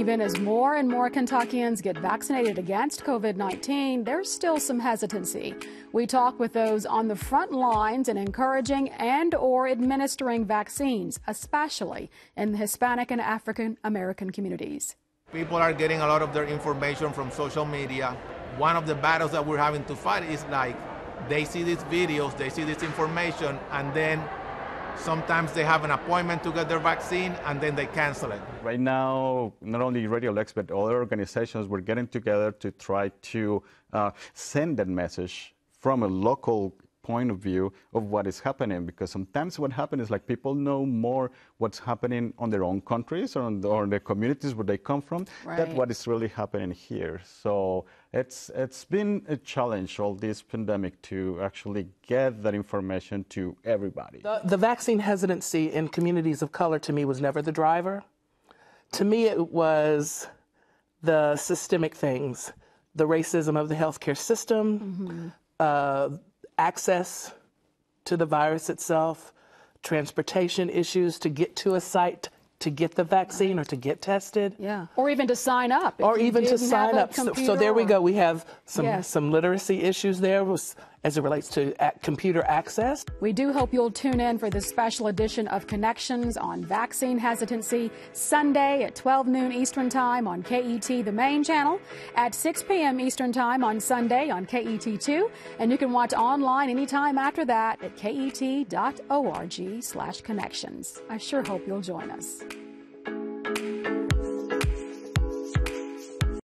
Even as more and more Kentuckians get vaccinated against COVID 19, there's still some hesitancy. We talk with those on the front lines in encouraging and or administering vaccines, especially in the Hispanic and African American communities. People are getting a lot of their information from social media. One of the battles that we're having to fight is like they see these videos, they see this information, and then Sometimes they have an appointment to get their vaccine and then they cancel it. Right now, not only Radio Lex, but other organizations, we're getting together to try to uh, send that message from a local point of view of what is happening because sometimes what happens is like people know more what's happening on their own countries or, on the, or the communities where they come from right. than what is really happening here. So it's it's been a challenge all this pandemic to actually get that information to everybody. The, the vaccine hesitancy in communities of color to me was never the driver. To me, it was the systemic things, the racism of the healthcare system. Mm-hmm. Uh, access to the virus itself, transportation issues to get to a site to get the vaccine or to get tested. Yeah. Or even to sign up. Or even to sign up. So, so, there we go. We have some, yes. some literacy issues there as it relates to computer access. We do hope you'll tune in for this special edition of Connections on vaccine hesitancy Sunday at 12 noon Eastern Time on KET, the main channel, at 6 p.m. Eastern Time on Sunday on KET2, and you can watch online anytime after that at ket.org slash connections. I sure hope you'll join us.